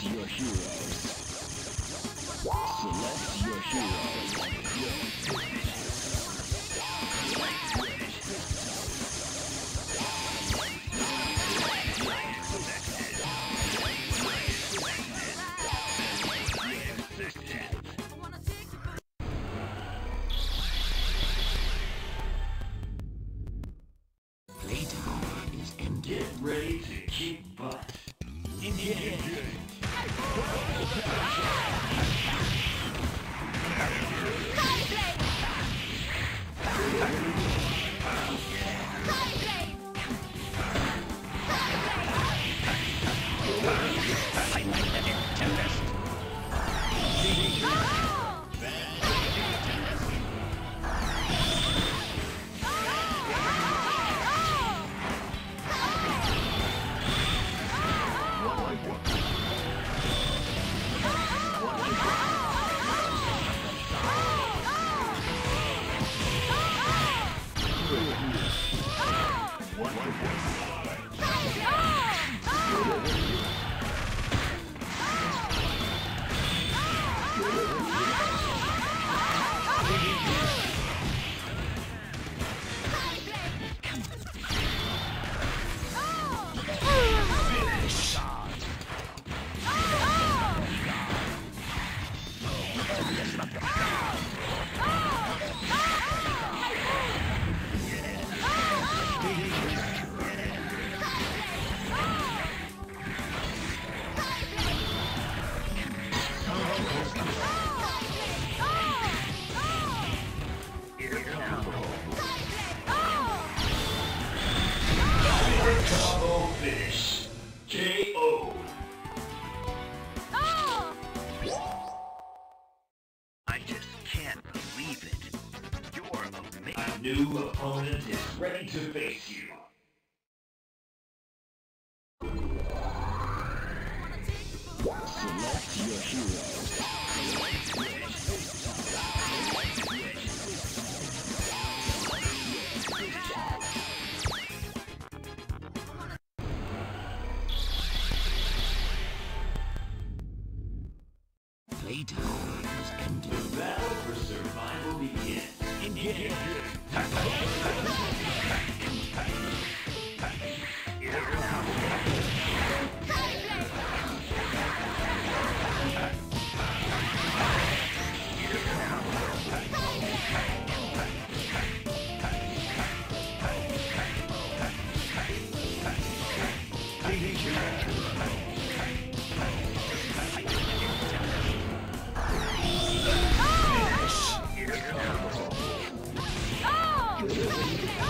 Select your hero. Select your. Oh!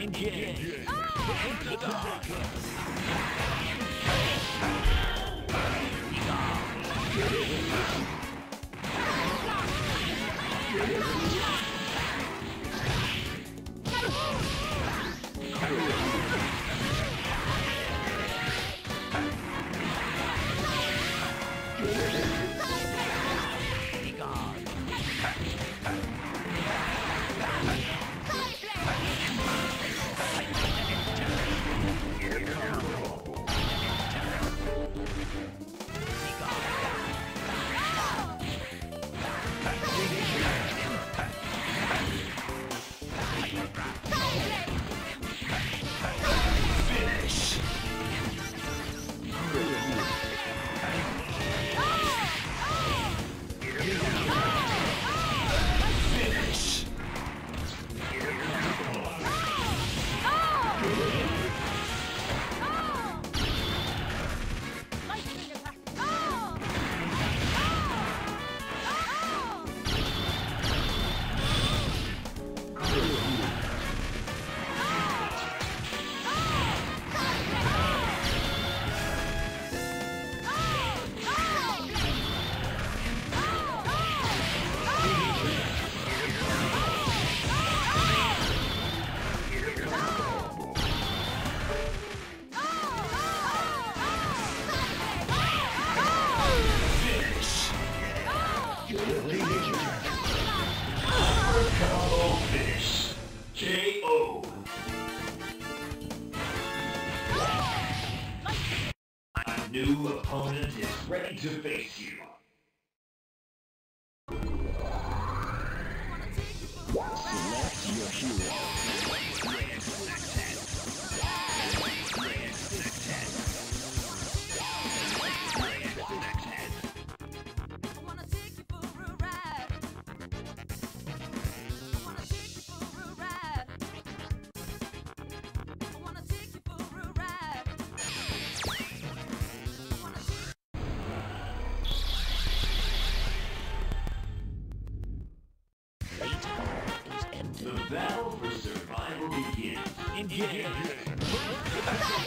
Engage. Engage. Oh! In the dark. yeah. yeah.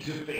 Egypt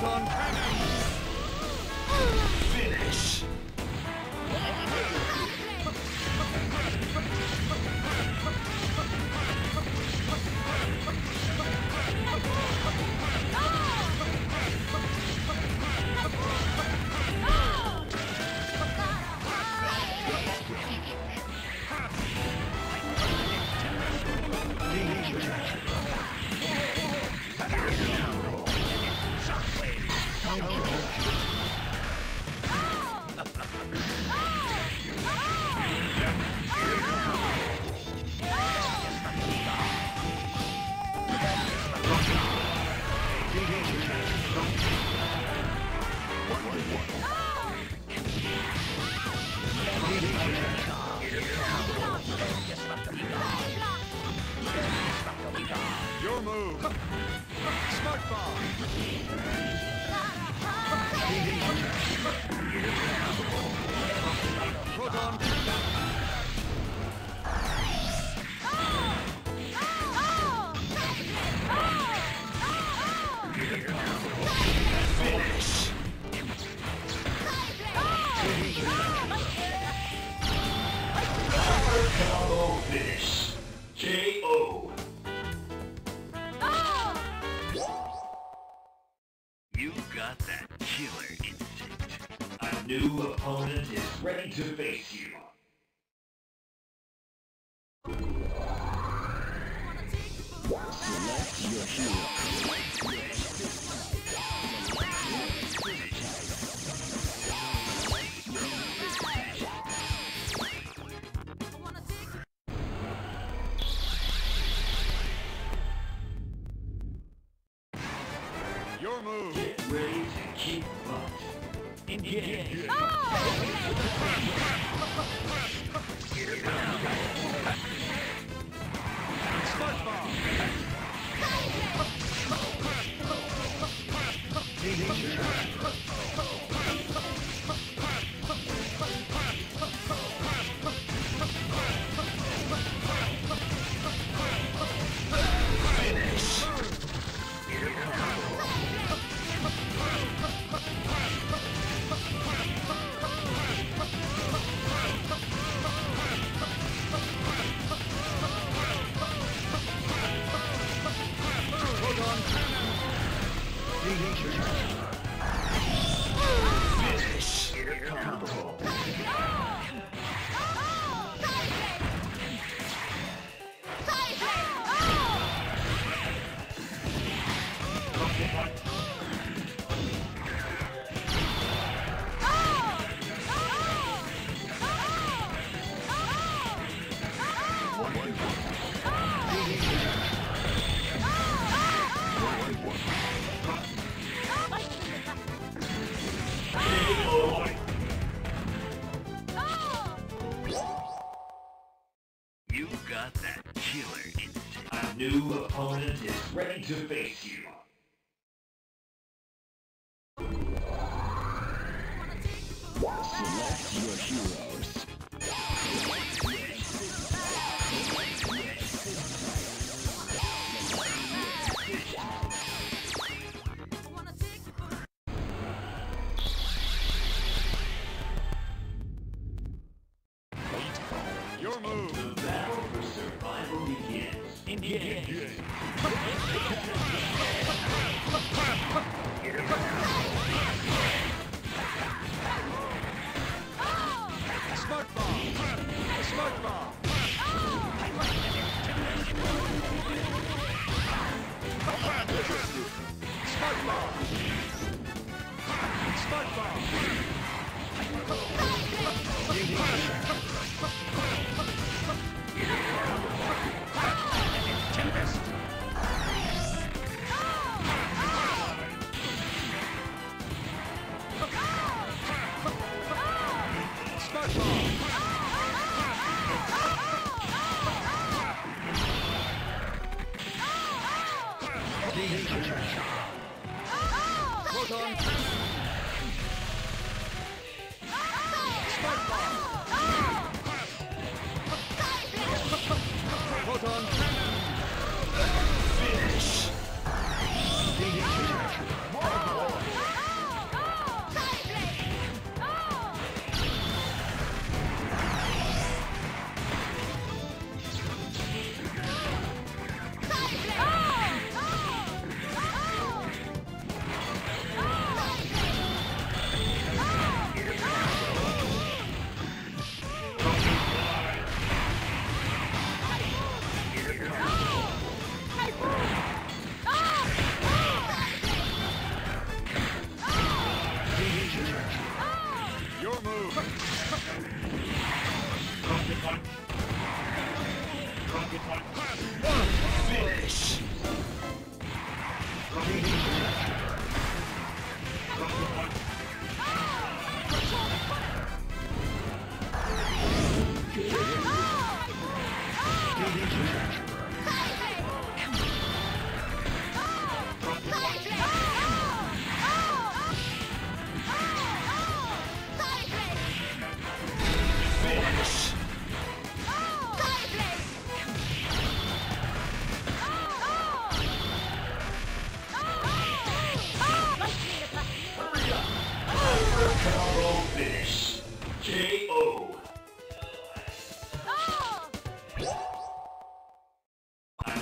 Proton cannon. To face you. Ready to face Power move. Finish. Finish.